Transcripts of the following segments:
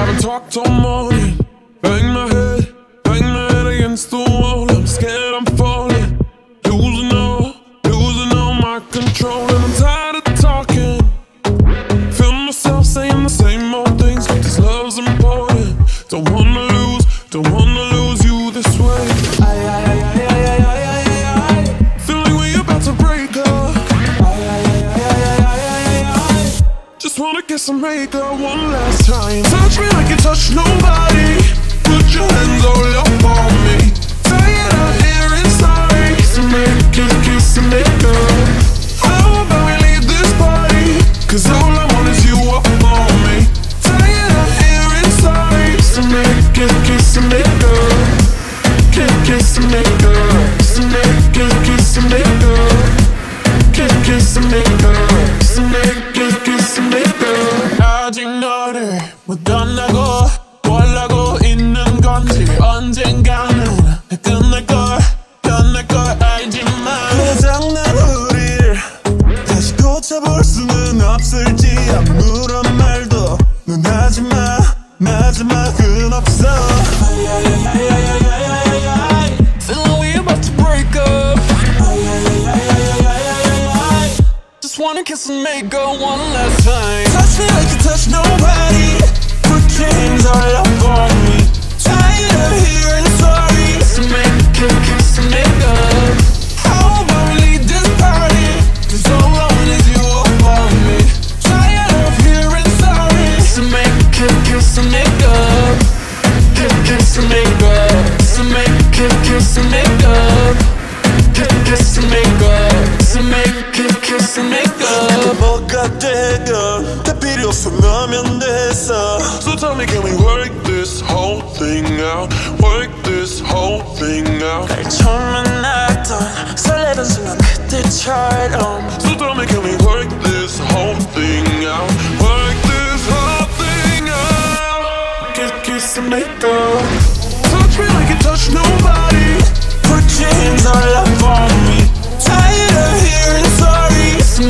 Haven't talked all morning. Bang my head, bang my head against the wall. I'm scared I'm falling, losing all, losing all my control, and I'm tired of talking. Feel myself saying the same old things, but this love's important. Don't wanna lose, don't wanna wanna kiss and make up one last time. Touch me like you touch nobody. Put your hands all up on me. Tired of hearing sorry. So make kiss, kiss and make up. How about we leave this party? Cause all I want is you up on me. Tired of hearing sorry. So make kiss, kiss and make up. Kiss, kiss and make up. 마지막은 없어 Feeling we about to break up Just wanna kiss and make up one last time Touch me like you touch nobody Put your hands all up on kiss and make up 뭐가 되건 다 필요 없으면 됐어 So tell me, can we work this whole thing out? Work this whole thing out. 날 처음 만났던 설레던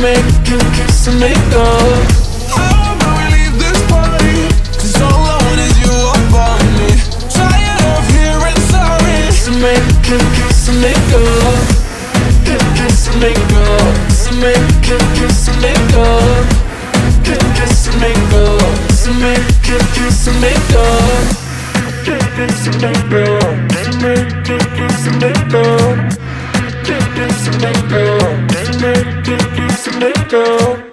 make kiss, kiss and make up. How about we leave this party? Cause all I want is you up on me Tired of hearing sorry So make me kiss, kiss and make up. Kiss, kiss and make up. So make me kiss, kiss and make up. Kiss, kiss and make up. So make me kiss, kiss and make up. Kiss, kiss and make up. So make me kiss, kiss and make up. Kiss, kiss and make up. So make kiss, kiss and make up. Let go.